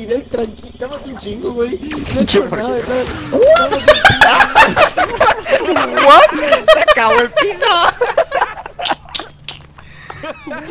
Fidel, tranquilo, estamos un chingo, güey. No he hecho nada, está- ¿What? Se acabó el piso.